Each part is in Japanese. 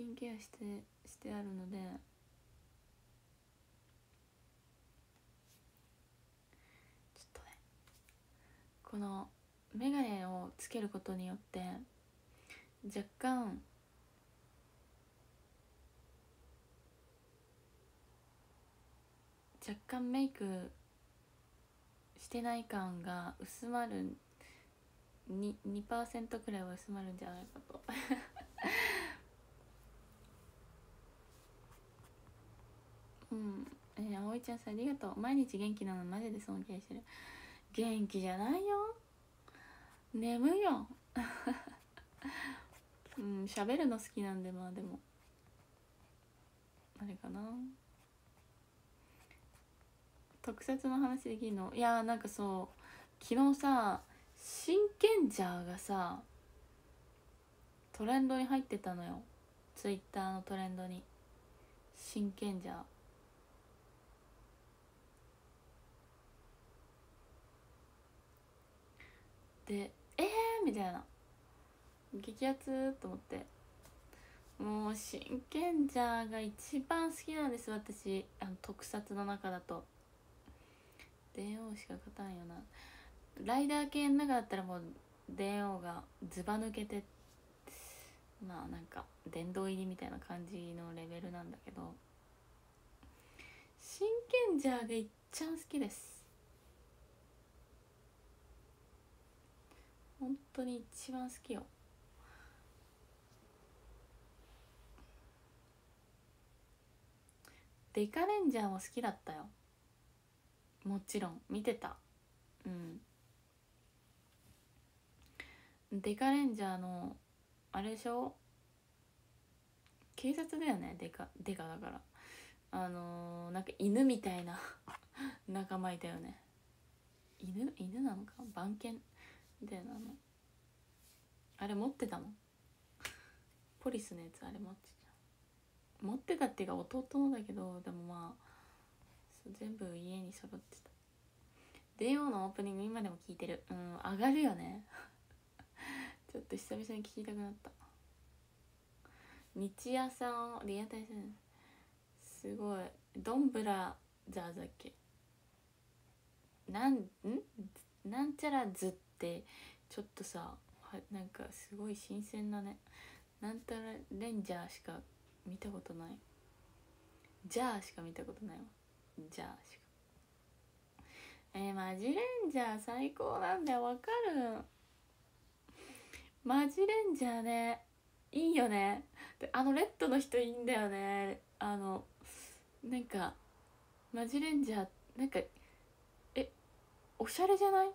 キンケアしてしてあるので。ちょっとね。この眼鏡をつけることによって若干若干メイクしてない感が薄まる2%くらいは薄まるんじゃないかと。うん。えー、葵ちゃんさんありがとう。毎日元気なのマジで尊敬してる。元気じゃないよ。眠いよ。うん喋るの好きなんでまあでも。あれかな。特撮の話できるの？いやーなんかそう。昨日さ真剣ジャーがさトレンドに入ってたのよ。ツイッターのトレンドに。真剣ジャー。でえーみたいな。激アツと思って。もう真剣ジャーが一番好きなんです私。あの特撮の中だと。電王しか勝たんよな。ライダー系の中だったらもう電王がずば抜けてまあなんか殿堂入りみたいな感じのレベルなんだけど。真剣ジャーがいっちゃん好きです。本当に一番好きよ。デカレンジャーも好きだったよ。もちろん。見てた。うん。デカレンジャーのあれでしょ？警察だよね。デカデカだから。あのー、なんか犬みたいな。仲間いたよね。犬犬なのか？番犬。みたいなの。あれ持ってたもんポリスのやつあれ持ってた。持ってたっていうか弟のだけどでもまあ全部家に揃ってた。デオのオープニング今でも聞いてる。うん上がるよね。ちょっと久々に聞きたくなった。日朝をリアタイするすごい。ドンブラザーだっけ？なんん？なんちゃらずってちょっとさはなんかすごい新鮮なね。なんたらレンジャーしか見たことない。じゃあしか見たことないわ。じゃあしか。えー、マジレンジャー最高なんだよ。わかる？マジレンジャーねいいよね。であのレッドの人いいんだよね。あのなんかマジレンジャーなんかえおしゃれじゃない？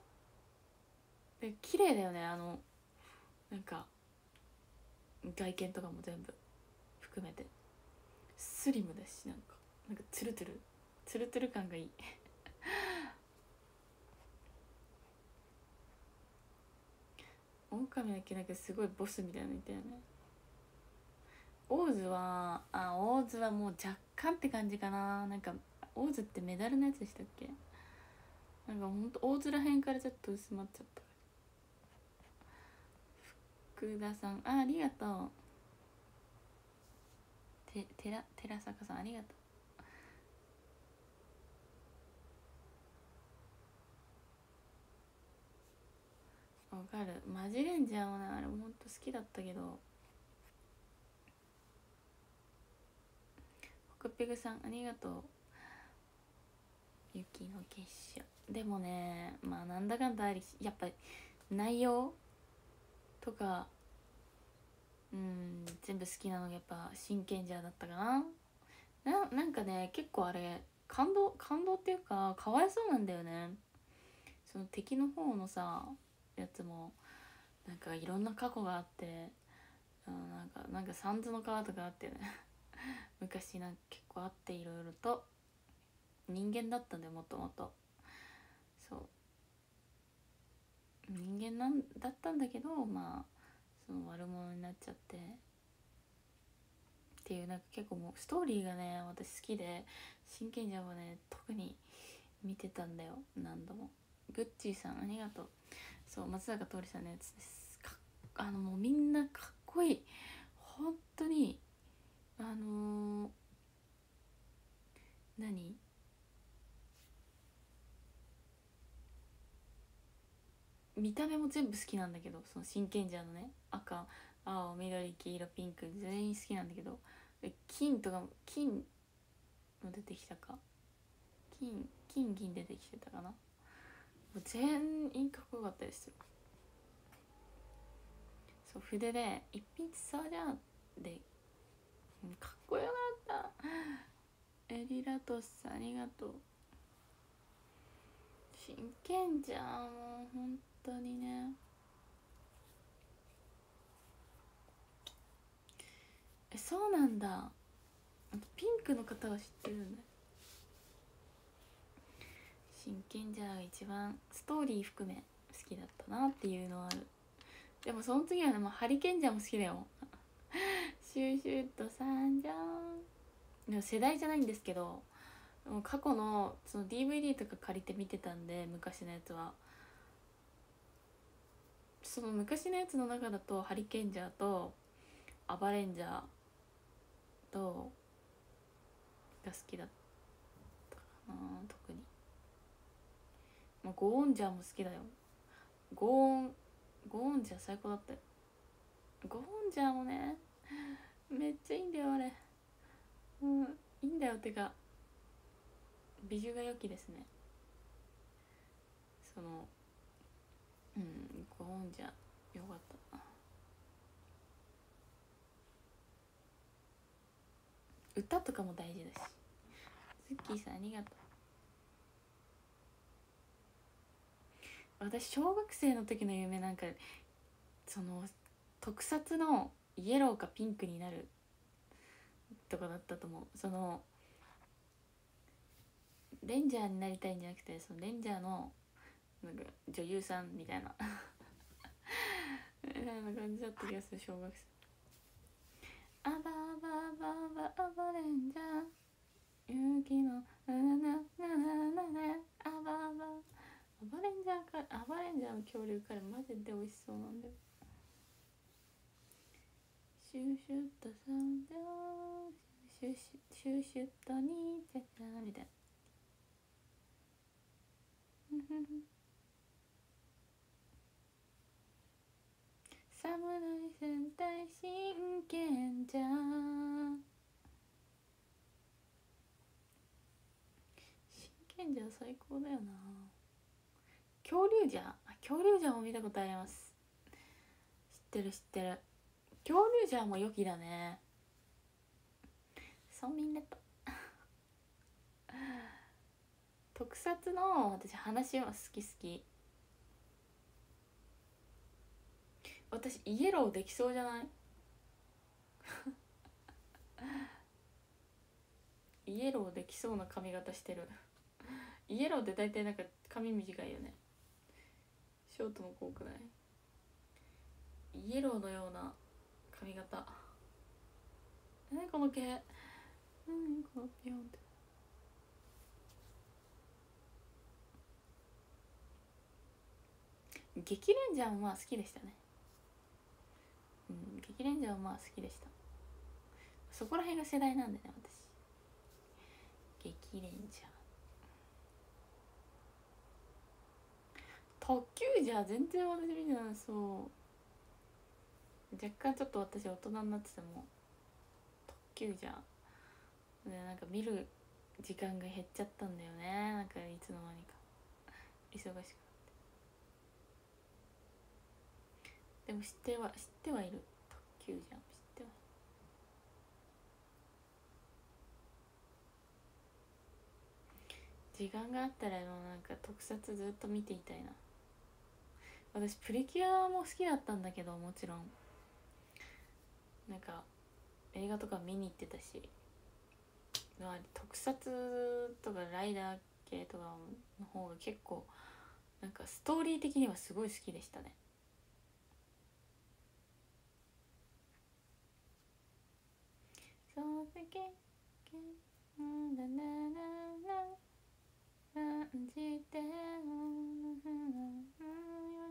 で綺麗だよねあのなんか外見とかも全部含めて。スリムだしなんか。なんかツルツル。ツルツル感がいい。狼だけなんかすごいボスみたいなのいたよね。オーズはあオーズはもう若干って感じかな。なんかオーズってメダルのやつでしたっけ？なんかほんと大津らへんからちょっと薄まっちゃった。福田さん。あありがとう。て寺寺坂さんありがとう。わかる。マジレンジャーもねあれほんと好きだったけど。コクペグさんありがとう。雪の結晶。でもねまあなんだかんだありやっぱり内容とかうん全部好きなのがやっぱ真剣ジャーだったかな。ななんかね結構あれ感動感動っていうかかわいそうなんだよね。その敵の方のさやつもなんかいろんな過去があってうんなんかなんか三途の川とかあってね。昔なんか結構あっていろいろと。人間だったんだよもともと。そう。人間なんだったんだけどまあその悪者になっちゃって。っていうなんか結構もうストーリーがね私好きで真剣ジャーはね特に見てたんだよ。何度も。グッチーさんありがとう。そう松坂桃李さんのやつです。かあのもうみんなかっこいい。本当にあのー、何？見た目も全部好きなんだけどその真剣じゃのね赤青緑黄色ピンク全員好きなんだけど金とか金も出てきたか？金金銀出てきてたかな？もう全員かっこよかったですよ。そう筆で「一品そうじゃん」でかっこよかった。エリラトスありがとう。真剣じゃんもう本当にね。えそうなんだ。ピンクの方は知ってるんだ。真剣じゃ一番ストーリー含め好きだったなっていうのはある。でもその次はねもうハリケンジャーも好きだよ。シューシューとさんじゃんでも世代じゃないんですけどもう過去のその DVD とか借りて見てたんで昔のやつは。その昔のやつの中だとハリケンジャーとアバレンジャーとが好きだったかな特に。まあゴーンジャーも好きだよ。ゴーンゴーンジャー最高だったよ。ゴーンジャーもねめっちゃいいんだよあれ。うんいいんだよってか美女が良きですね。そのうん。ゴーンジャーよかったな歌とかも大事だしズッキーさん。ありがとう私小学生の時の夢なん。かその特撮のイエローかピンクになるとかだったと思うそのレンジャーになりたいん。じゃなくてそのレンジャーのなんか女優さんみたいな。みたいな感じだった気がする小学生。あばばばばばレンジャー。雪のなななななな。なあばばアバレンジャーか。アバレンジャーの恐竜からマジで美味しそうなんだよ。シュシュッとさんじゃシュシュシュシュッとにちゃちゃみたいな。侍戦隊真剣じゃ真剣じゃ最高だよな。恐竜じゃ恐竜じゃも見たことあります。知ってる知ってる。恐竜じゃも良きだね。村民レッド特撮の私話は好き好き。私イエローできそうじゃない？イエローできそうな髪型してる。イエローって大体なんか髪短いよね。ショートも多くない？イエローのような髪型。何この毛。何このピヨンって。激レンジャーもまあ好きでしたね。うん激レンジャーはまあ好きでした。そこら辺が世代なんでね私。激レンジャー特急じゃ全然私見てないそう。若干ちょっと私大人になってても特急じゃ。でなんか見る時間が減っちゃったんだよね。なんかいつの間にか。忙しくなってでも知っては知ってはいる。特急じゃん。知っては。時間があったらもうなんか特撮ずっと見ていたいな。私プリキュアも好きだったんだけどもちろん。なんか映画とか見に行ってたし。特撮とかライダー系とかの方が結構なんかストーリー的にはすごい好きでしたね。そうだけなななな感じてよ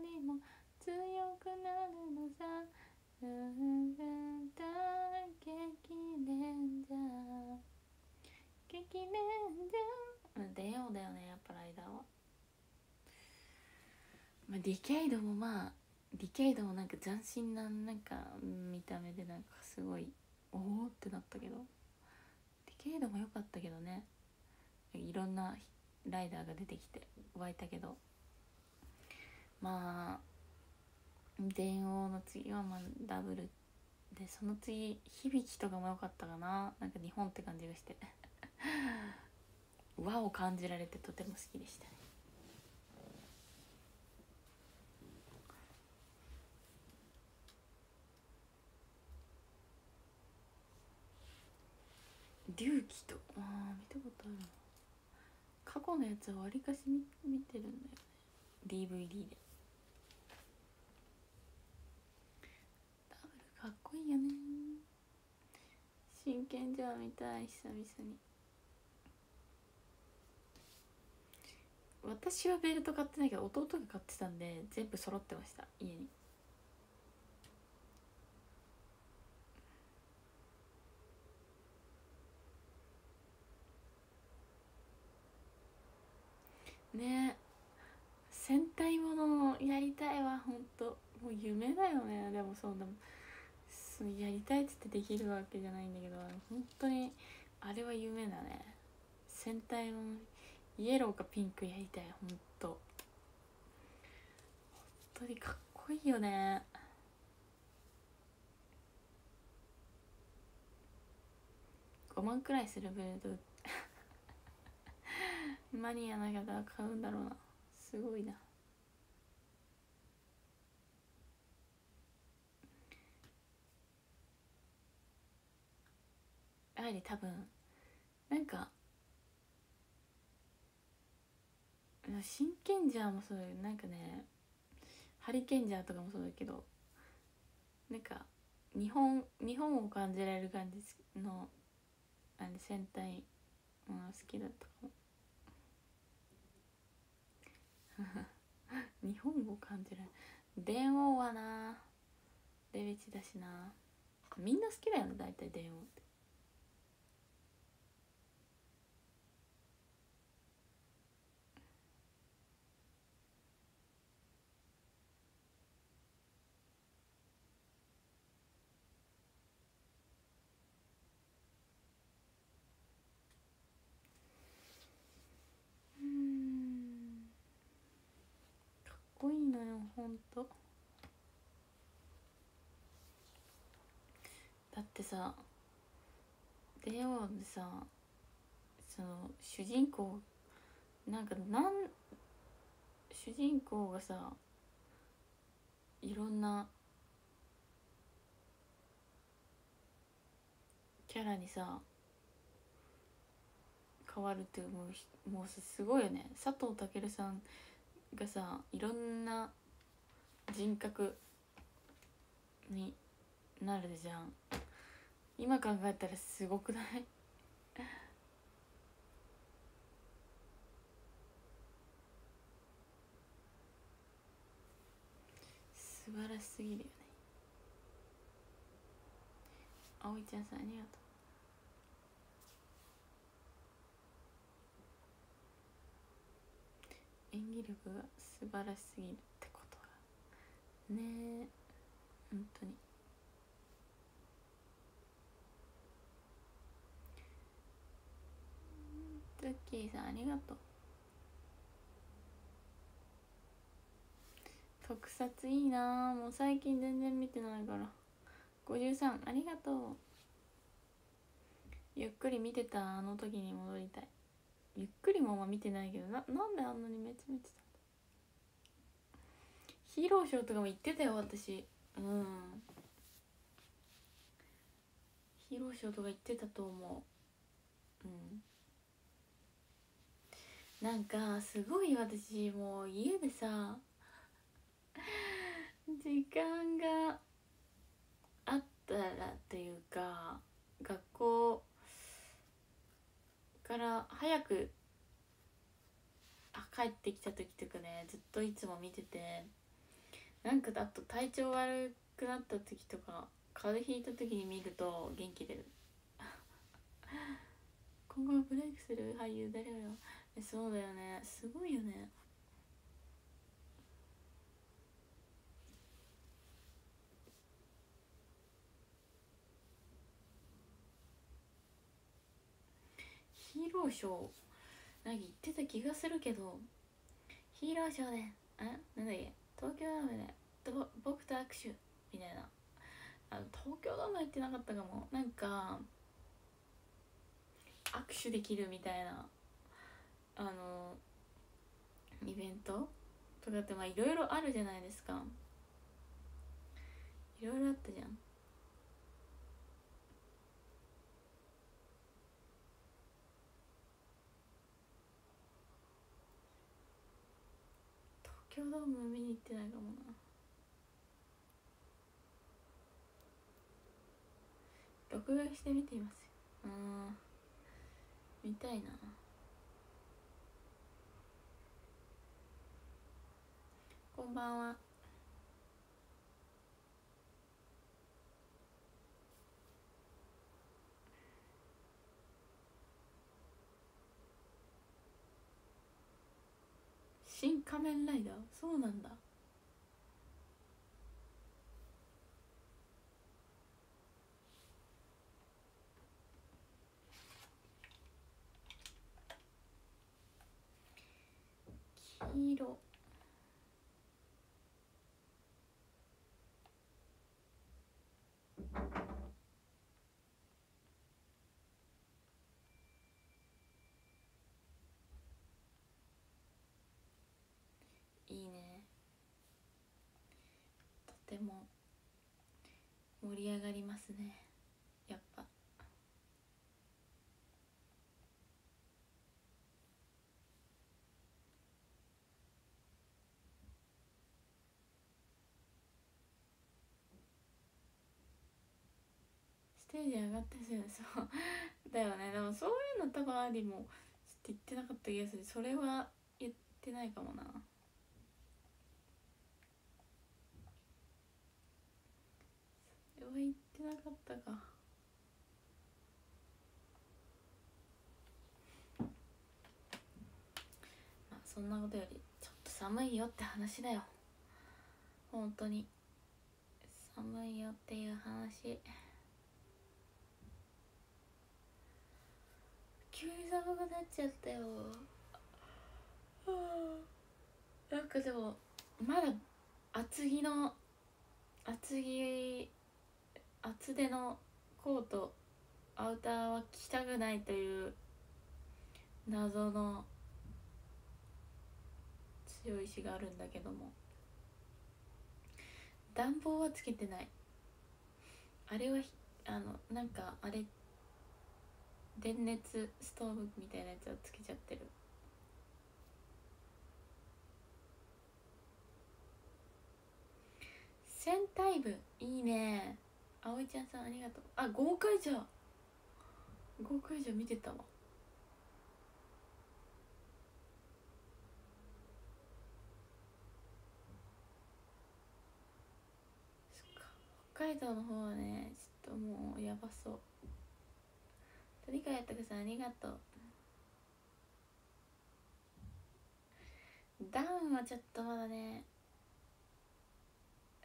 りも強くなるのさ全然激励きめんじゃん出ようだよねやっぱライダーは。まあディケイドもまあディケイドもなんか斬新ななんか見た目でなんかすごいおおってなったけど。ディケイドも良かったけどね。いろんなライダーが出てきて湧いたけど。まあ電王の次はまあダブル。でその次響きとかも良かったかな。なんか日本って感じがして。和を感じられてとても好きでしたね。隆起とああ見たことある過去のやつはわりかし見見てるんだよね。DVD でダブルかっこいいよね。真剣じゃあ見たい久々に。私はベルト買ってないけど弟が買ってたんで全部揃ってました。家に。ね。戦隊ものやりたいわほんと。もう夢だよね。でもそうだそうやりたいっつってできるわけじゃないんだけど本当にあれは夢だね。戦隊もイエローかピンクやりたいほんと。本当にかっこいいよね。5万くらいするブレード。マニアな方は買うんだろうな。すごいな。やはり多分なんか真剣ジャーもそうなんかねハリケンジャーとかもそうだけどなんか日本日本を感じられる感じのあの戦隊もの好きだったかも。日本語感じる。電王はな。出口だしな。みんな好きだよね大体電王って。のよほんとだってさ電王でさその主人公なんかなん主人公がさいろんなキャラにさ変わるっていうもうもうすごいよね。佐藤健さんがさいろんな人格になるじゃん。今考えたらすごくない？素晴らしすぎるよね。葵ちゃんさんありがとう。演技力が素晴らしすぎる。ってね。え本当に。ツッキーさんありがとう。特撮いいなもう最近全然見てないから。53ありがとう。ゆっくり見てたあの時に戻りたい。ゆっくりもま見てないけどななんであんなにめちゃ見てたんだヒーローショーとかも行ってたよ私。うん。ヒーローショーとか行ってたと思う。うん。なんかすごい私もう家でさ時間があったらっていうか学校から早くあ帰ってきた時とかねずっといつも見てて。なんかあと体調悪くなった時とか風邪ひいた時に見ると元気出る。今後ブレイクする俳優誰よえそうだよね。すごいよね。ヒーローショー。なんか言ってた気がするけど。ヒーローショーで。あなんだっけ？東京ドームで僕と握手みたいな。あの東京ドーム行ってなかったかも。なんか握手できるみたいなあのイベントとかってまあいろいろあるじゃないですか。いろいろあったじゃん東京ドーム見に行ってないかもな。録画してみていますうん見たいな。こんばんは。新仮面ライダー？そうなんだ。黄色いいねとても盛り上がりますね。やっぱ。ステージ上がったしそう。だよね。でもそういうの多分アリもちょっと言ってなかった気がする。それは言ってないかもな。れは言ってなかったか。まあそんなことよりちょっと寒いよって話だよ。本当に。寒いよっていう話。急に寒くなっちゃったよ。はあなんかでもまだ厚着の厚着厚手のコートアウターは着たくないという謎の強い意志があるんだけども。暖房はつけてない。あれはひあのなんかあれ電熱ストーブみたいなやつはつけちゃってる。戦隊部いいね。葵ちゃんさんありがとう。あ豪快じゃ豪快じゃ見てたわ。そっか。北海道の方はねちょっともうやばそう。鳥飼たくさんありがとう。ダウンはちょっとまだね。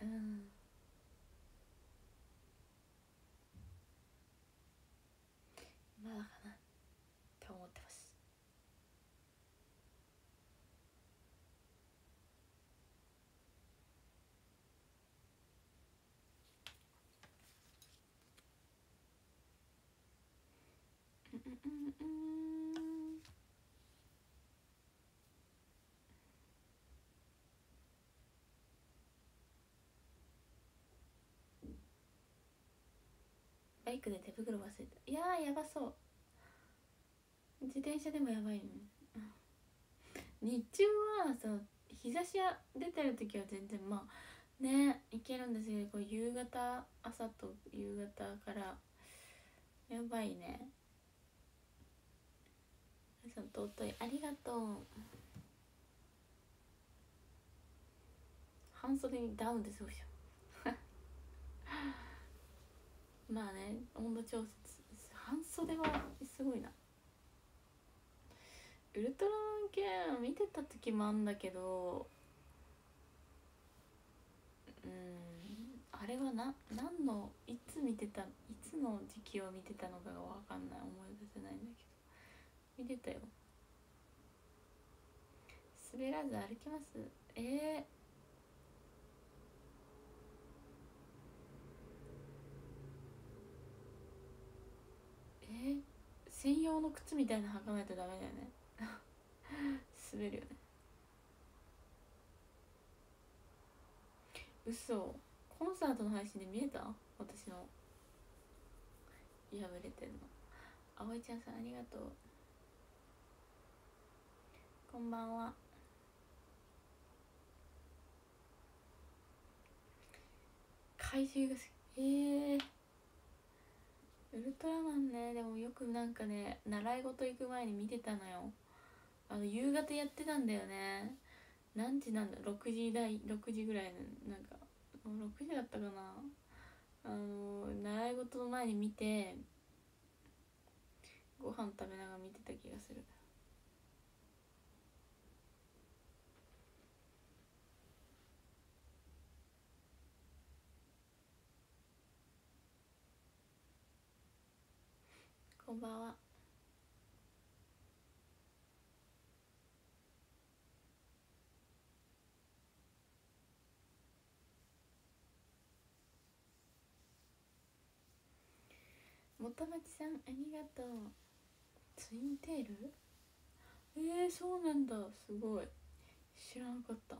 うん。まだかなって思ってます。うんうんうんうん。バイクで手袋忘れた。いやーやばそう。自転車でもやばいね日中はそう日差しが出てる時は全然まあねいけるんですけどこう夕方朝と夕方からやばいね。さん尊い。ありがとう。半袖にダウンで過ごしようまあね温度調節半袖はすごいな。ウルトラマン系見てた時もあんだけどうんあれはな何のいつ見てたいつの時期を見てたのかが分かんない思い出せないんだけど。見てたよ。滑らず歩きます。えーえ、専用の靴みたいなの履かないとダメだよね。滑るよね。嘘。コンサートの配信で見えた？私の。破れてんの。葵ちゃんさんありがとう。こんばんは。怪獣が好きえー、ウルトラマンねでもよくなんかね習い事行く前に見てたのよ。あの夕方やってたんだよね。何時なんだ？6時台6時ぐらいのなんか6時だったかな。あの習い事の前に見てご飯食べながら見てた気がする。こんばんは。元町さんありがとう。ツインテール？えー、そうなんだ。すごい。知らなかった。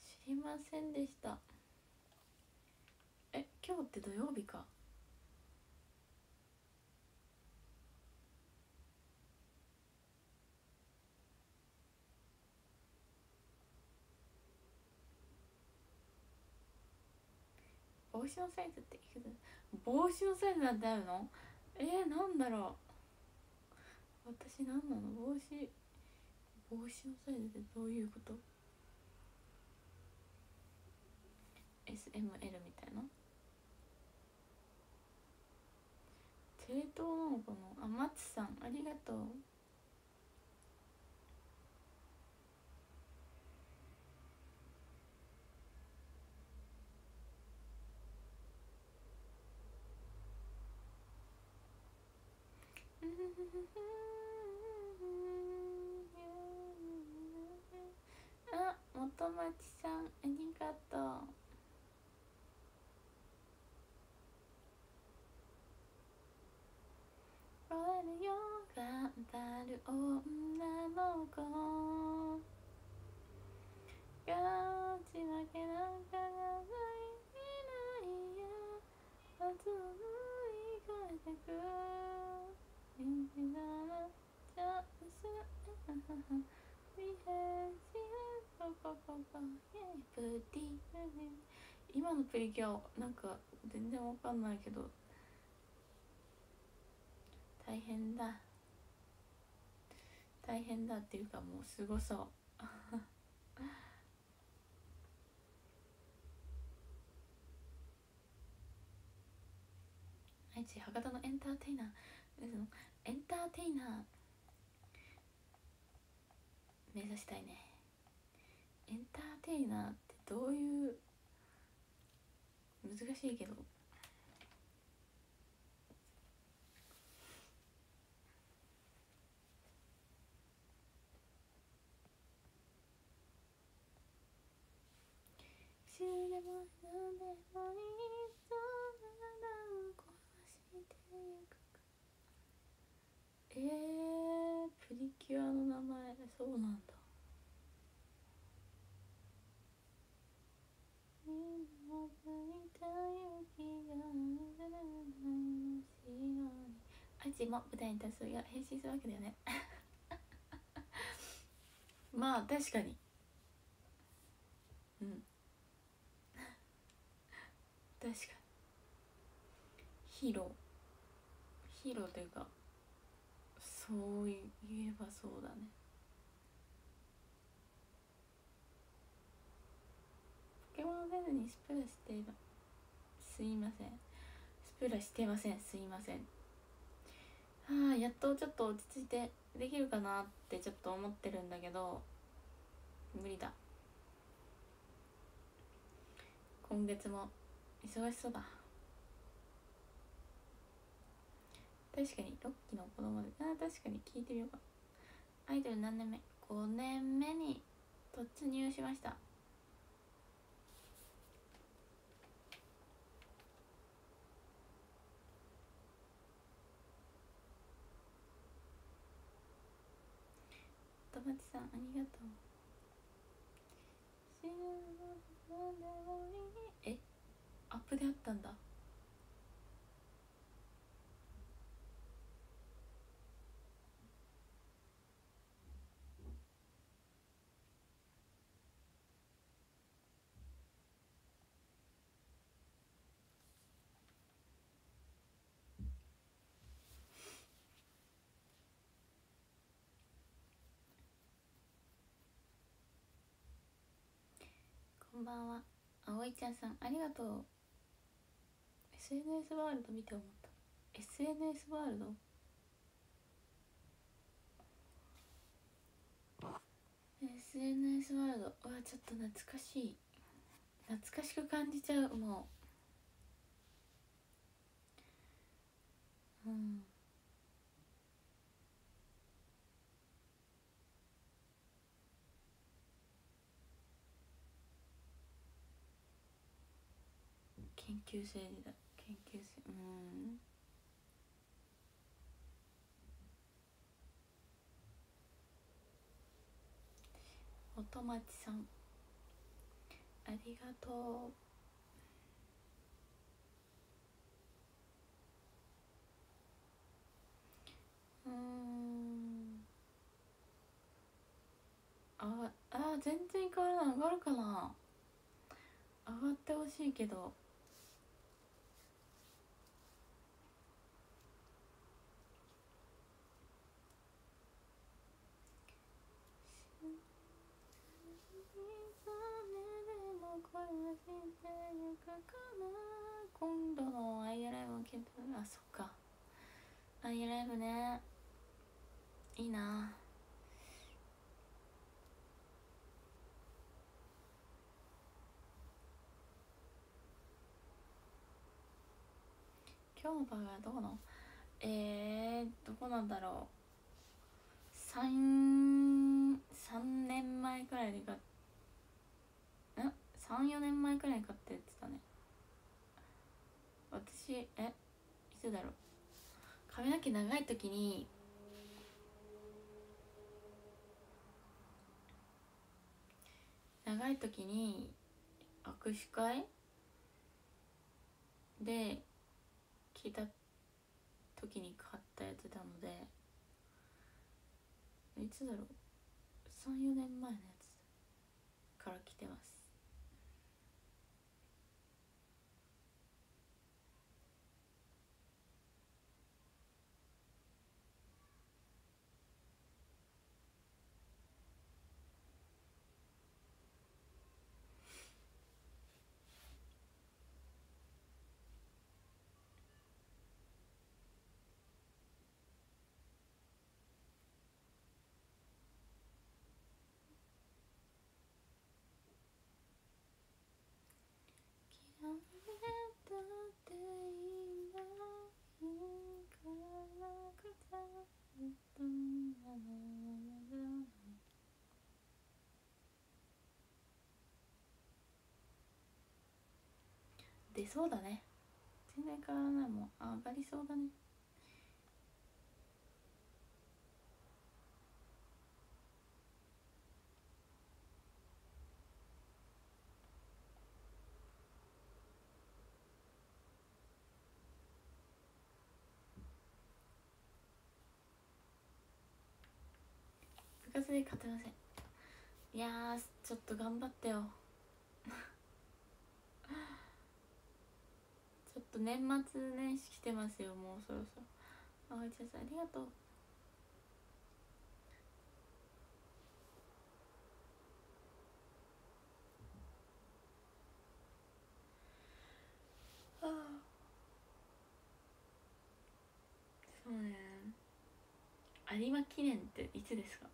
知りませんでした。え今日って土曜日か？帽子のサイズっていく帽子のサイズなんてあるの？えー、なんだろう。私何なの？帽子帽子のサイズってどういうこと ?SML みたいな？正当なのかな？あ松さんありがとうあ元町さんありがとう。超えるよ頑張る女の子。がちわけなんかがないないや夏を乗り越えてく。今のプリキュアなんか全然わかんないけど大変だ大変だっていうかもうすごそう愛知博多のエンターテイナーエンターテイナー目指したいね。エンターテイナーってどういう難しいけど。死でも何でもいいそんなを壊してゆくえー、プリキュアの名前。そうなんだ。アジも舞台に立つが変身するわけだよね。まあ確かに。うん。確かに。ヒーロ。ーヒーローというか。そう言えばそうだね。ポケモンフェズにスプラしている。すいません。スプラしてません。すいません。はあやっとちょっと落ち着いてできるかなってちょっと思ってるんだけど無理だ。今月も忙しそうだ。確かに6期の子供であー確かに聞いてみようか。アイドル何年目？5年目に突入しました。とまちさんありがとう。え？アップであったんだこんばんは。葵ちゃんさんありがとう。SNS ワールド見て思った。SNS ワールド？SNS ワールド？うわちょっと懐かしい。懐かしく感じちゃうもう。うん。研究生時代研究生。うん。おとまちさんありがとううんああ全然変わらない。上がるかな？上がってほしいけど。今度のアイアライブも検討あそっか。アイアライブね。いいな。今日の場合はどこの？えー、どこなんだろう。3 3年前くらいに買っん34年前くらい買ったやつだね。私えいつだろう。髪の毛長い時に長い時に握手会？で聞いた時に買ったやつなのでいつだろう。34年前のやつから来てます諦めたっていいんだいいからなくたどんなのだ出そうだね。全然変わらない。もんあ上がりそうだね。部活で勝てません。いやちょっと頑張ってよ。ちょっと年末年始来てますよもうそろそろ。あおいちゃんさんありがとう。そうね。有馬記念っていつですか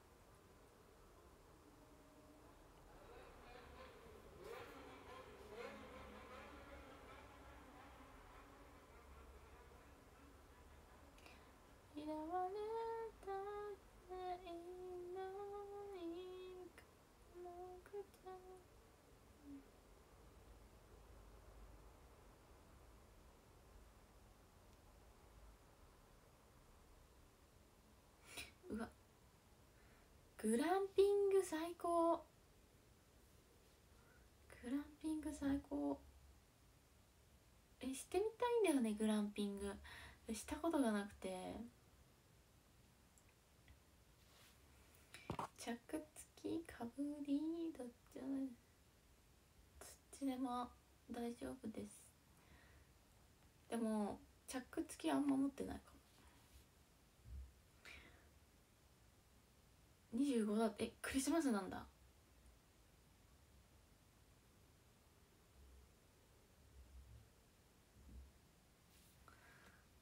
嫌われたくないのになくちゃうわグランピング最高。グランピング最高。えしてみたいんだよねグランピング。したことがなくて。着付きかぶりどっちもどっちでも大丈夫です。でも着付きあんま持ってないか。25だって。えクリスマスなんだ。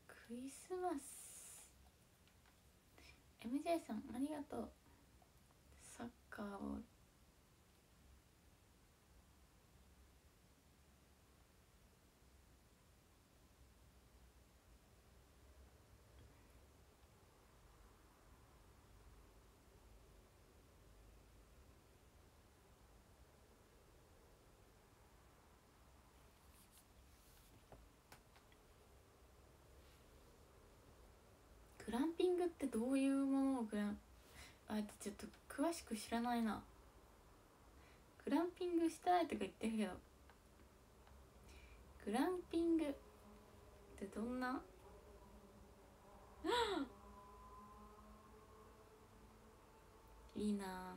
クリスマス。MJ さんありがとう。サッカーをグランピングってどういうものをグランあちょっと詳しく知らないな。グランピングしたいとか言ってるけど。グランピングってどんな？いいな。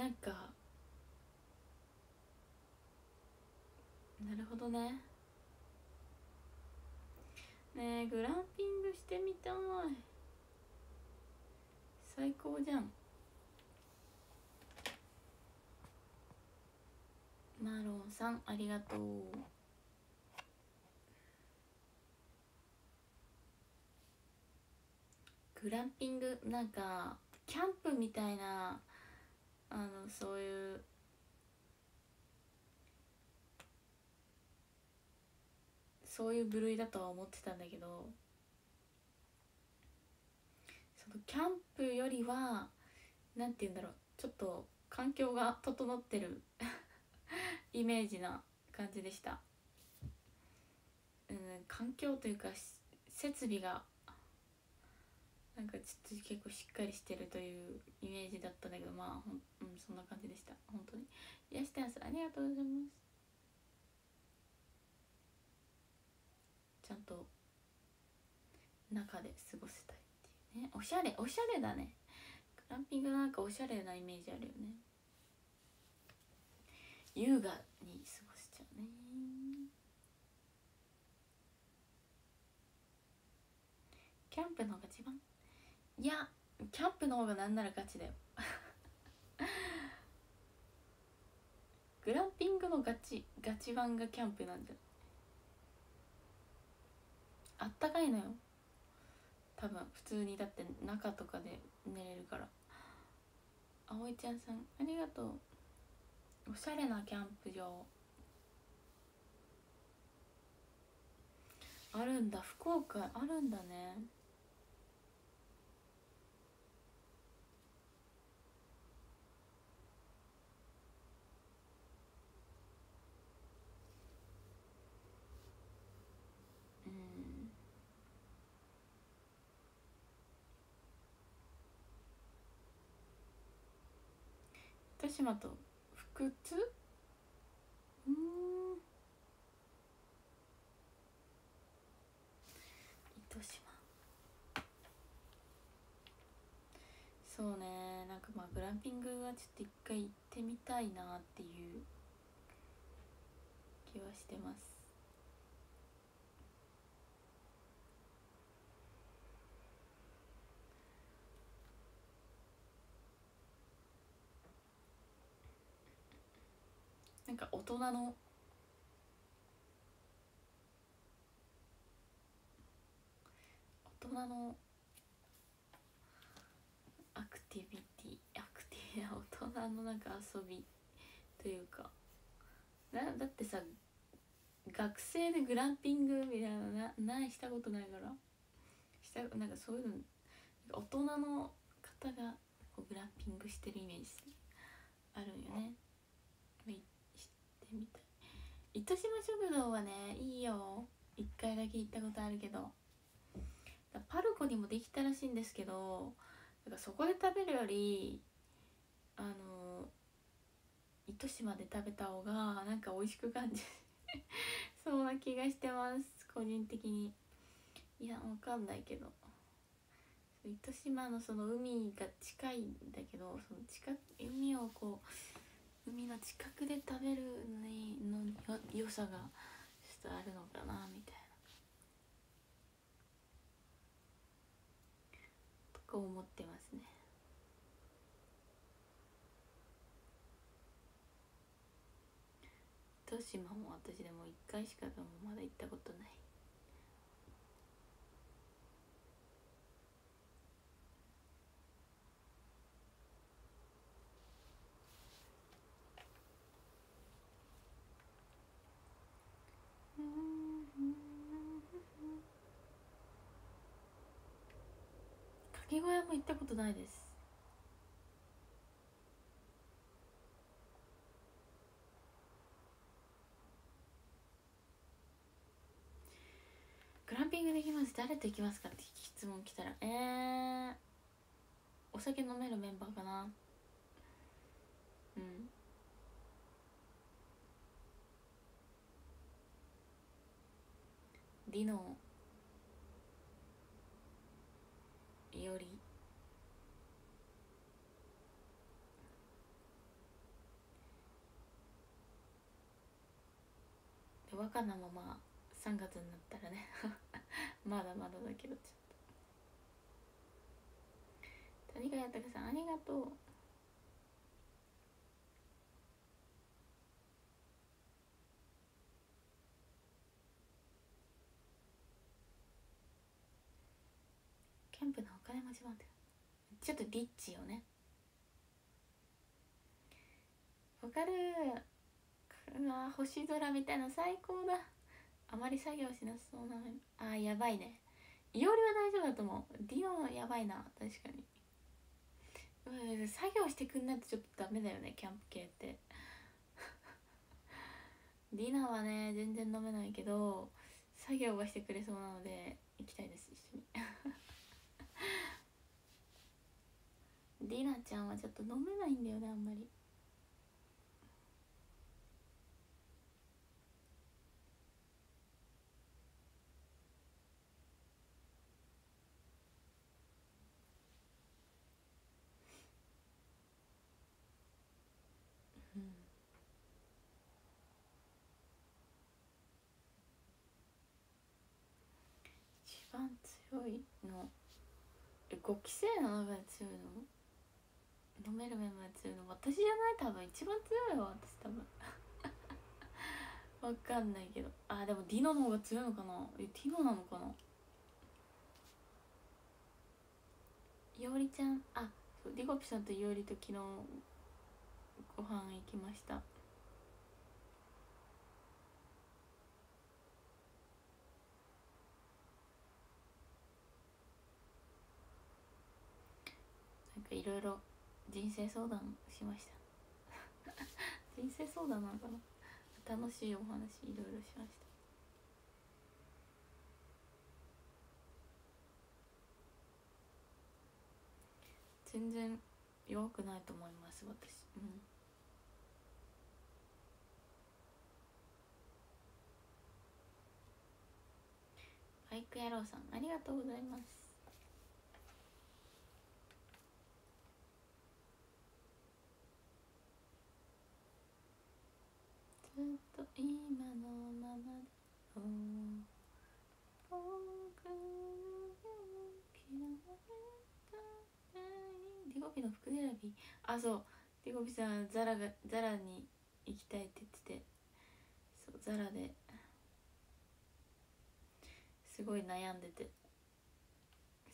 なんかなるほどね。ねえグランピングしてみたい。最高じゃん。マロンさんありがとう。グランピングなんかキャンプみたいなあのそういうそういう部類だとは思ってたんだけどそのキャンプよりはなんて言うんだろうちょっと環境が整ってる イメージな感じでした、うん、環境というか設備がなんかちょっと結構しっかりしてるというイメージだったんだけどまあほん、うん、そんな感じでした本当にヤシタンさんありがとうございますちゃんと中で過ごせたいっていうねおしゃれおしゃれだね。グランピングなんかおしゃれなイメージあるよね。優雅に過ごせちゃうね。キャンプの方が一番いやキャンプの方がなんならガチだよ。グランピングのガチガチ版がキャンプなんじゃ。あったかいのよ。多分普通にだって中とかで寝れるから。葵ちゃんさんありがとう。おしゃれなキャンプ場。あるんだ。福岡あるんだね。島と福津？うん。糸島。そうね。なんかまあグランピングはちょっと一回行ってみたいなっていう気はしてますか大人の。大人の。アクティビティ。アクティビ大人のなんか遊び。というか。なだってさ学生でグランピングみたいななないしたことないから。したなんかそういうの。大人の方がこうグランピングしてるイメージあるんよね。てみたい。糸島食堂はねいいよ。一回だけ行ったことあるけど。パルコにもできたらしいんですけどなんかそこで食べるよりあの糸島で食べた方がなんか美味しく感じ そうな気がしてます個人的に。いやわかんないけど。糸島のその海が近いんだけどその近海をこう海の近くで食べるのにの良さがちょっとあるのかなみたいなとか思ってますね糸島も私でも1回しかまだ行ったことない小屋も行ったことないです。グランピングできます。誰と行きますかって質問来たらえー、お酒飲めるメンバーかな。うん。ディノより。で若菜もまあ3月になったらね。まだまだだけどちょっと。谷川豊さんありがとう。キャンプのお金持ちなんだよちょっとリッチよね。わかる。うわ星空みたいな最高だ。あまり作業しなそうなあやばいね。いおりは大丈夫だと思う。ディノやばいな。確かに。う作業してくんないとちょっとダメだよね。キャンプ系って。ディナーはね全然飲めないけど作業はしてくれそうなので行きたいです一緒にディナちょっと飲めないんだよねあんまり。一番強いの。え5期生の中で強いの？飲めるメンバー強いの私じゃない？多分一番強いわ私多分。わかんないけど。あでもディノの方が強いのかな？えディノなのかな？いおりちゃん？あそうリコピさんといおりと昨日ご飯行きました。なんかいろいろ人生相談しました。人生相談なのかな。楽しいお話いろいろしました。全然弱くないと思います私。うん。バイク野郎さんありがとうございます。ずっと今のままでお僕の嫌われたディゴビの服選びあそうディゴビさんザラがザラに行きたいって言ってて。そうザラで。すごい悩んでて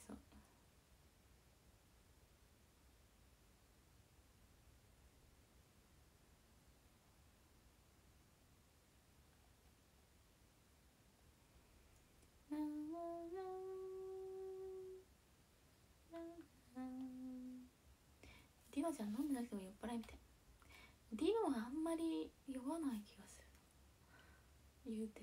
そうディノちゃん飲んでなくても酔っ払いみたいディノはあんまり酔わない気がする言うて。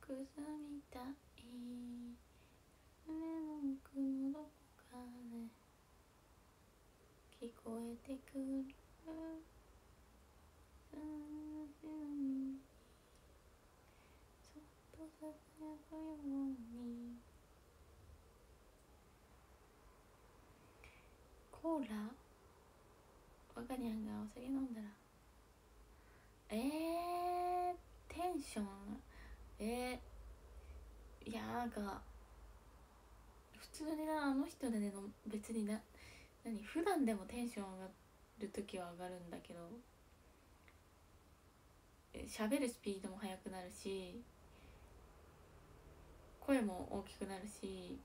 くずみたい。胸の奥のどこかで聞こえてくる。そっとささやくようにコーラ？若にゃんがお酒飲んだら。えー、テンション？えー、いやなんか普通になあの人でね別にな何普段でもテンション上がる時は上がるんだけど喋るスピードも速くなるし声も大きくなるし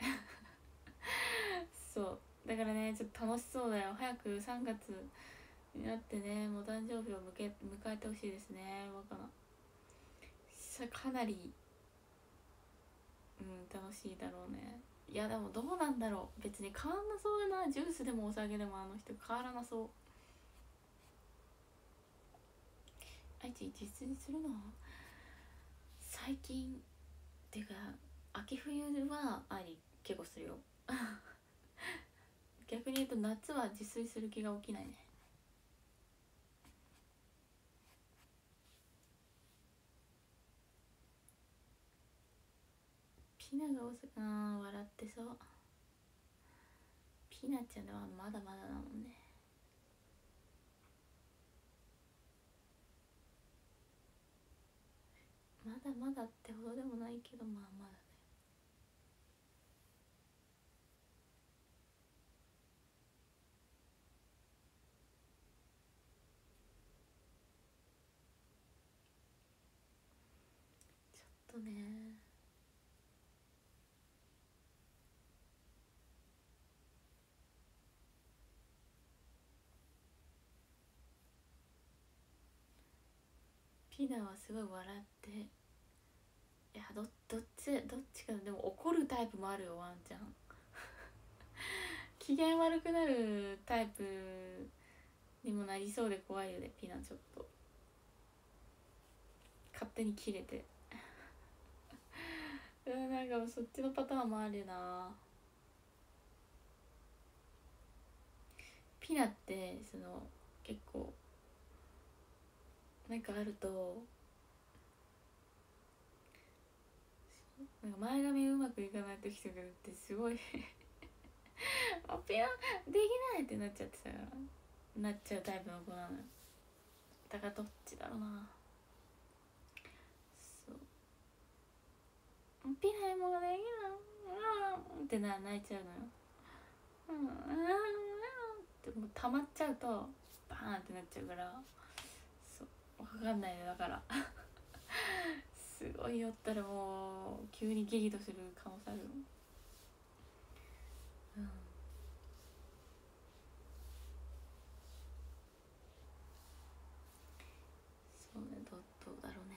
そう。だからねちょっと楽しそうだよ。早く3月になってねもう誕生日を迎え迎えてほしいですね。若菜。かなりうん楽しいだろうね。いやでもどうなんだろう。別に変わんなそうだな。ジュースでもお酒でもあの人変わらなそう。愛知実践するの？最近っていうか秋冬はあり結構するよ。逆に言うと夏は自炊する気が起きないね。ピナが大阪笑ってそう。ピナちゃんではまだまだだもんね。まだまだってほどでもないけどまあまだねちょっとねピナはすごい笑って。いやどどっちどっちかでも怒るタイプもあるよワンちゃん。機嫌悪くなるタイプにもなりそうで怖いよねピナちょっと。勝手に切れて。うんなんかそっちのパターンもあるな。ピナってその結構なんかあるとなんか前髪うまくいかない時とかってすごいあピアできないってなっちゃってさなっちゃうタイプの子なのよ。だからどっちだろうな。そう。ピアもできないうんってな泣いちゃうのよ。うんうんってもう溜まっちゃうとバーンってなっちゃうから。分かんないねだから。すごい酔ったらもう急に激怒する可能性ある。うん。そうねどどうだろうね。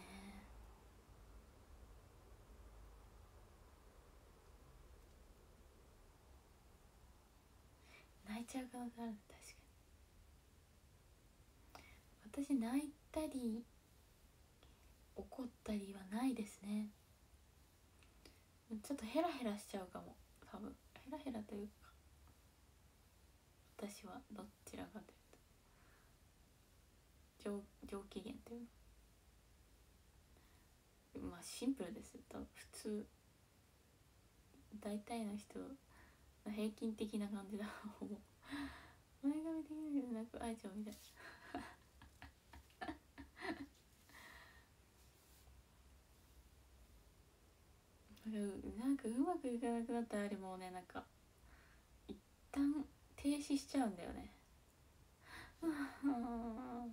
泣いちゃう可能性ある確かに。私泣いったり怒ったりはないですね。ちょっとヘラヘラしちゃうかも。多分。ヘラヘラというか私はどちらかというと上上機嫌というまあシンプルです多分普通大体の人平均的な感じだほぼ前髪的なけどなんか愛ちゃんみたいな。なんかうまくいかなくなったらあれもうねなんか一旦停止しちゃうんだよね。あ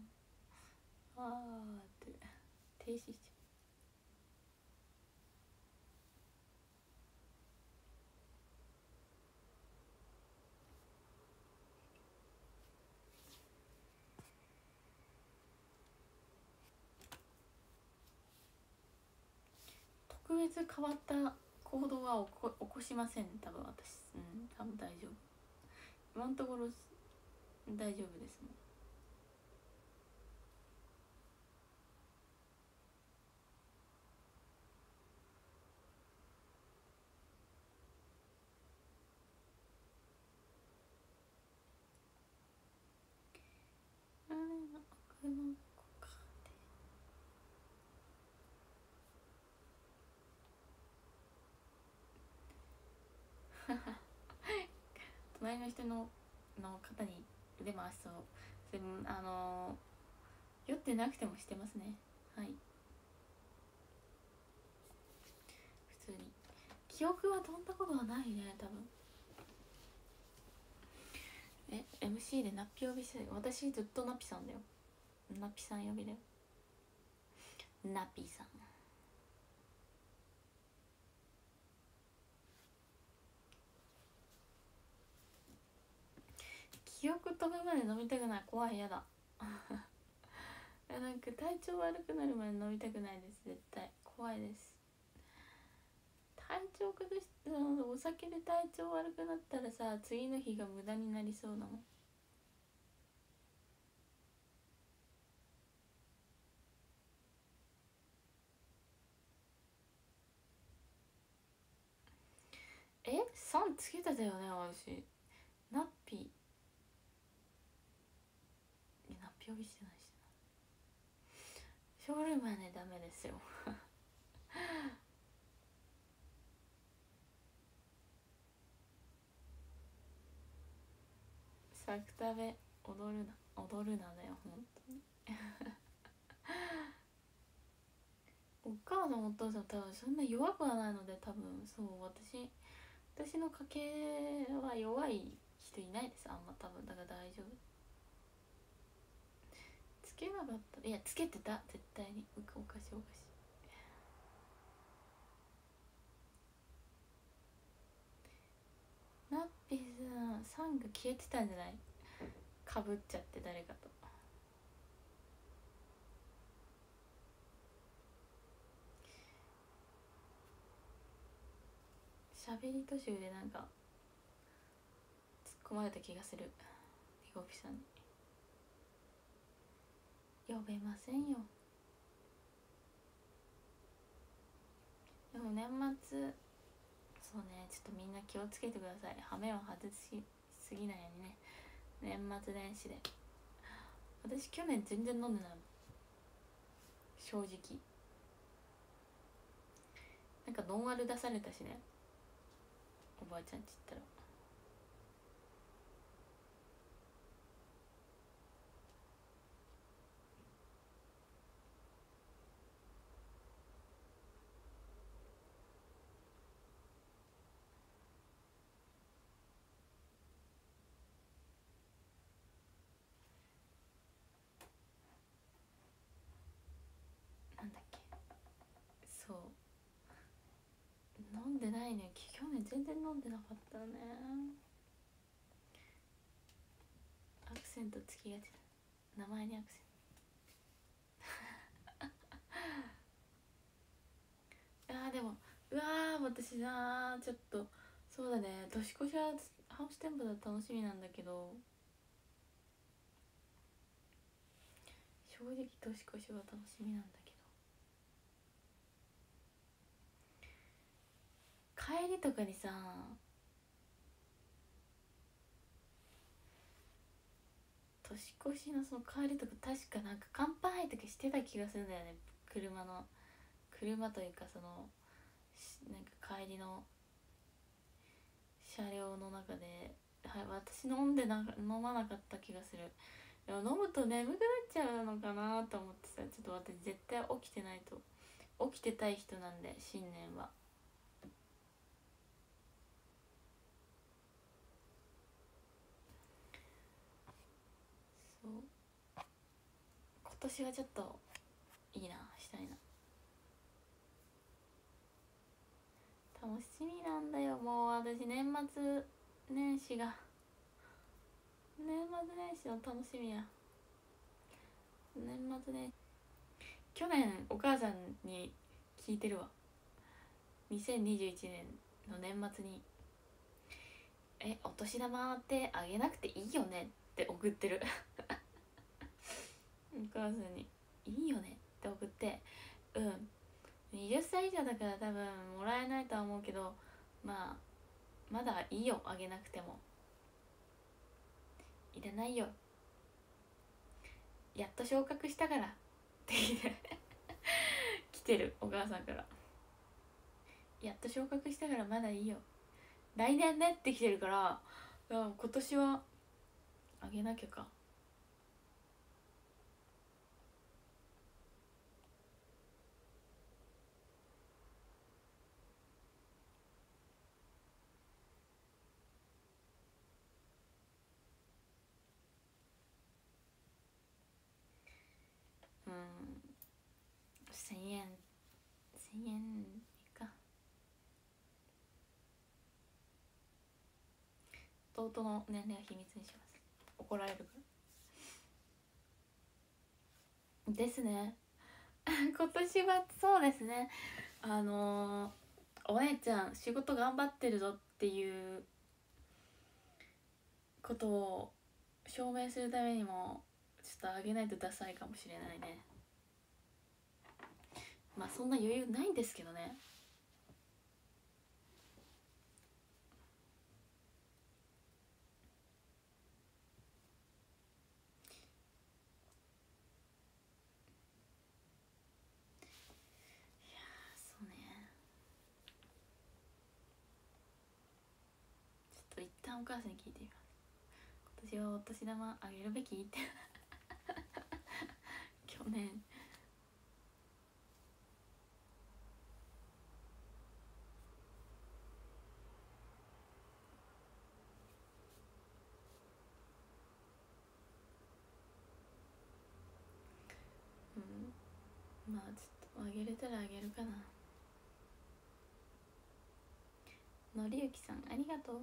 あって停止しちゃう。別変わった行動は起こ起こしません。多分私。うん。多分大丈夫。今のところ大丈夫ですもんあれ奥の子かっての人のの方に腕回しそうそれもあの酔ってなくてもしてますね。はい。普通に。記憶は飛んだことはないね多分。え MC でナッピ呼びして私ずっとナッピさんだよ。ナッピさん呼びだよ。ナッピさん。記憶飛ぶまで飲みたくない。怖いやだ。なんか体調悪くなるまで飲みたくないです絶対。怖いです。体調崩しそのお酒で体調悪くなったらさ次の日が無駄になりそうなのえ？3つけてたよね私。ナッピー。いやナッピ呼びしてないしなショールームはねダメですよ。サクタベ踊るな踊るなだよ本当に。お母さんお父さん多分そんな弱くはないので多分そう私私の家系は弱い人いないです。あんま多分だから大丈夫。けなかった。いやつけてた。絶対に。おかしいおかしい。ナッピーさんさんが消えてたんじゃない？かぶっちゃって誰かと。喋り途中でなんか突っ込まれた気がする。リゴピさんに。呼べませんよ。でも年末そうねちょっとみんな気をつけてください。羽目を外しすぎないようにね。年末年始で。私去年全然飲んでない正直。なんかノンアル出されたしね。おばあちゃんち行ったらなんだっけそう飲んでないね。去年全然飲んでなかったね。アクセントつきがちだ。名前にアクセント。あでもうわー私なちょっとそうだね。年越しはハウステンポだ楽しみなんだけど。正直年越しは楽しみなんだけど。帰りとかにさ年越しのその帰りとか確かなんか乾杯とかしてた気がするんだよね。車の車というかそのなんか帰りの車両の中で、はい、私飲んでな飲まなかった気がする。でも飲むと眠くなっちゃうのかなと思ってさちょっと私絶対起きてないと。起きてたい人なんで新年はそう今年はちょっといいなしたいな。楽しみなんだよもう私年末年始が。年末年始の楽しみや。年末年去年お母さんに聞いてるわ。2021年の年末に「えお年玉ってあげなくていいよね?」って送ってる。お母さんに「いいよね?」って送って「うん。20歳以上だから多分もらえないとは思うけどまあまだいいよあげなくても。いらないよ。やっと昇格したからって 来てるお母さんから。やっと昇格したからまだいいよ。来年ねって来てるから今年はあげなきゃか。1000円1000円か。弟の年齢は秘密にします。怒られるから。ですね。今年はそうですね。あのー、お姉ちゃん仕事頑張ってるぞっていうことを証明するためにもちょっとあげないとダサいかもしれないね。まあそんな余裕ないんですけどね。いやそうね。ちょっと一旦お母さんに聞いてみます。今年はお年玉あげるべき？って。去年まあちょっとあげれたらあげるかな。のりゆきさんありがとう。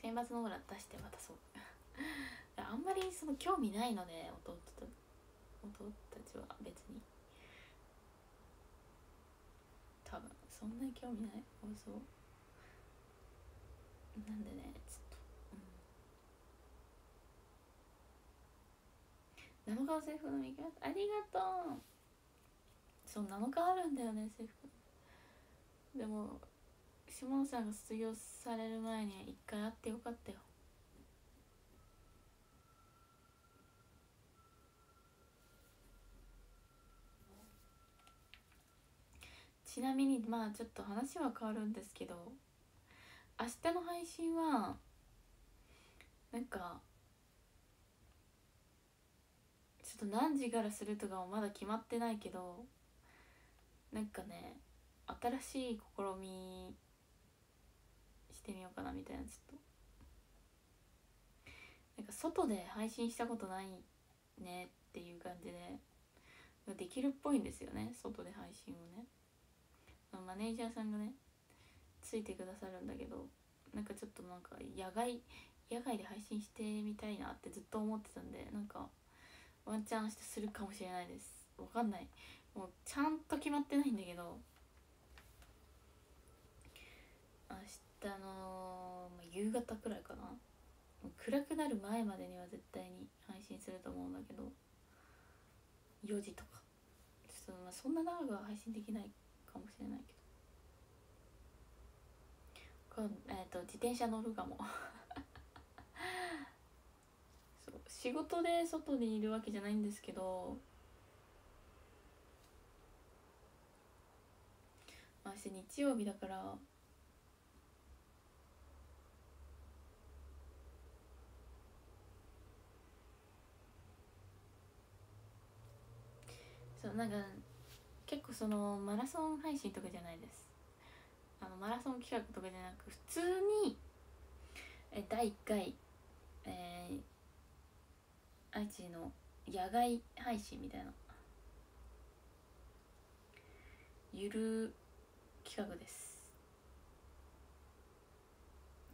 選抜のオーラ出して渡そう。あんまりその興味ないので弟と弟たちは別に。多分そんなに興味ない。放送なんでねちょっと。うん。7日制服のみきますありがとう。そう7日あるんだよね制服でも下野さんが卒業される前に一回会ってよかったよ。ちなみにまあちょっと話は変わるんですけど明日の配信はなんかちょっと何時からするとかもまだ決まってないけどなんかね新しい試みしてみようかなみたいなちょっと。なんか外で配信したことないねっていう感じでできるっぽいんですよね外で配信をね。マネージャーさんがねついてくださるんだけどなんかちょっとなんか野外野外で配信してみたいなってずっと思ってたんでなんかワンチャン明日するかもしれないです。わかんない。もうちゃんと決まってないんだけど明日の、夕方くらいかな。暗くなる前までには絶対に配信すると思うんだけど4時とか。ちょっとまあそんな長くは配信できないかもしれないけど。こうえっ、と自転車乗るかも。そう仕事で外にいるわけじゃないんですけど。まあ明日日曜日だから。そうなんか結構そのマラソン配信とかじゃないです。あのマラソン企画とかじゃなく普通にえ第1回えー、愛知の野外配信みたいなゆる企画です。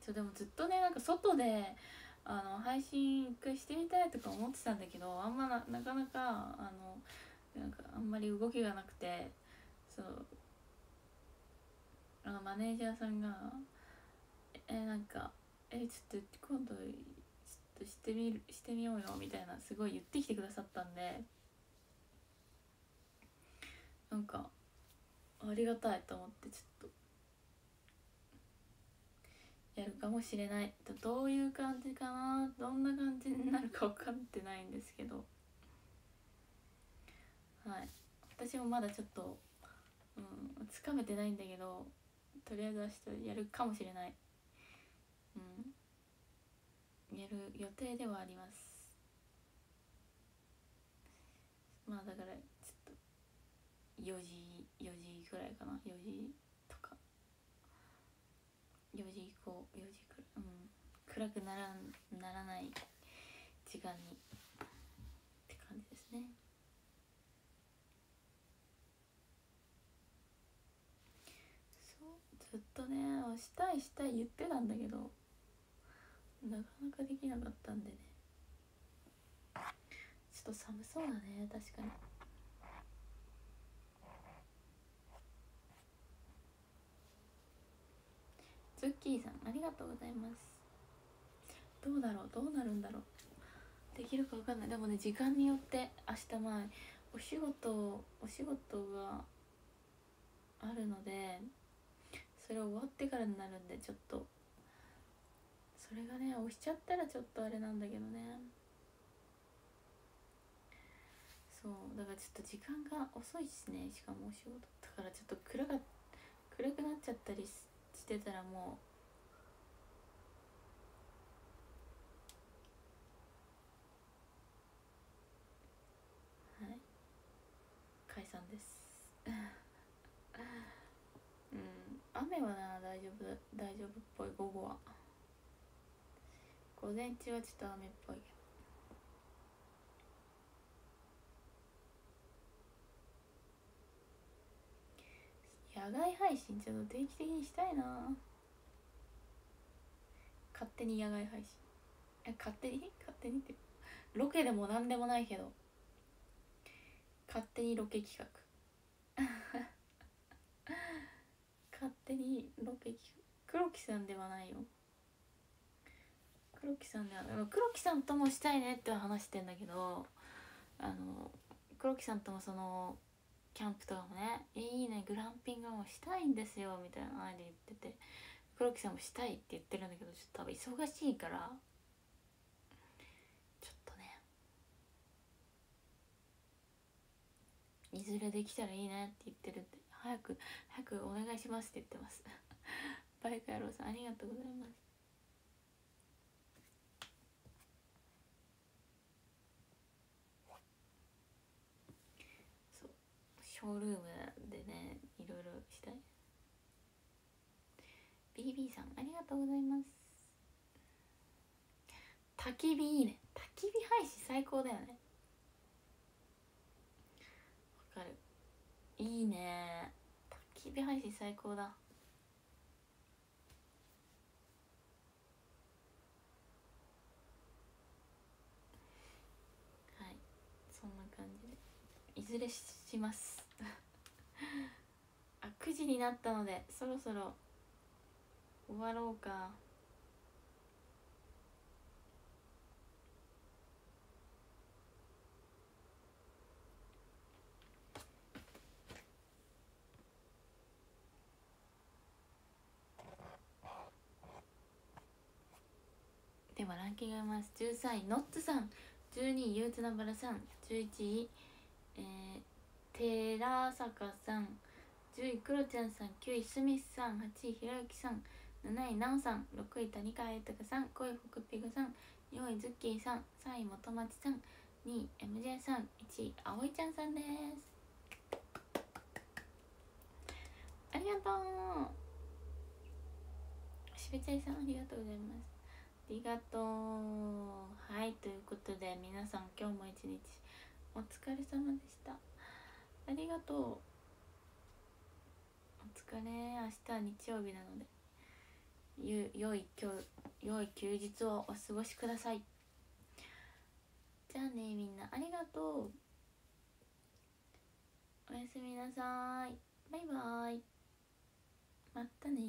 そうでもずっとねなんか外であの配信一回してみたいとか思ってたんだけどあんまななかなかあのなんかあんまり動きがなくてそう。あのマネージャーさんが「えなんかえちょっと今度ちょっとしてみるしてみようよ」みたいなすごい言ってきてくださったんでなんかありがたいと思ってちょっとやるかもしれない。どういう感じかな？どんな感じになるか分かってないんですけど。はい。私もまだちょっとうんつかめてないんだけどとりあえず明日やるかもしれない。うん。やる予定ではあります。まあだからちょっと4時4時ぐらいかな。4時とか。4時以降4時くらい。うん。暗くならならない時間にって感じですねそうずっとね。したいしたい言ってたんだけどなかなかできなかったんでね。ちょっと寒そうだね確かに。ズッキーさんありがとうございます。どうだろうどうなるんだろう。できるかわかんない。でもね時間によって明日前お仕事お仕事があるのでそれ終わってからになるんでちょっと。それがね押しちゃったらちょっとあれなんだけどね。そうだからちょっと時間が遅いしねしかもお仕事だからちょっと暗が暗くなっちゃったりしてたらもうはい解散ですうん雨はな大丈夫？大丈夫っぽい午後は。午前中はちょっと雨っぽいけど。野外配信ちょっと定期的にしたいな。勝手に野外配信。え勝手に？勝手にって。ロケでも何でもないけど。勝手にロケ企画。勝手にロケ黒木さんではないよ。黒木さんでは黒木さんともしたいねって話してんだけどあの黒木さんともそのキャンプとかもね「いいねグランピングもしたいんですよ」みたいなあれで言ってて黒木さんもしたいって言ってるんだけどちょっと多分忙しいからちょっとねいずれできたらいいねって言ってるって。早く早くお願いしますって言ってます。バイク野郎さんありがとうございます。そう。ショールームでねいろいろしたい。BB さんありがとうございます。焚き火いいね。焚き火配信最高だよねわかるいいね。焚き火配信最高だ。はい。そんな感じで。いずれします。あ9時になったのでそろそろ終わろうか。はランキングがいます。13位ノッツさん。12位憂鬱なバラさん。11位、えー、寺坂さん。10位クロちゃんさん。9位スミスさん。8位ひろゆきさん。7位なおさん。6位谷川豊さん。5位北ピグさん。4位ズッキーさん。3位元町さん。2位 MJ さん。1位あおいちゃんさんです。ありがとう。しべちゃいさんありがとうございます。ありがとう。はいということで皆さん今日も一日お疲れ様でした。ありがとう。お疲れ。明日日曜日なのでゆ良い今日良い休日をお過ごしください。じゃあねみんな。ありがとう。おやすみなさい。バイバイ。またね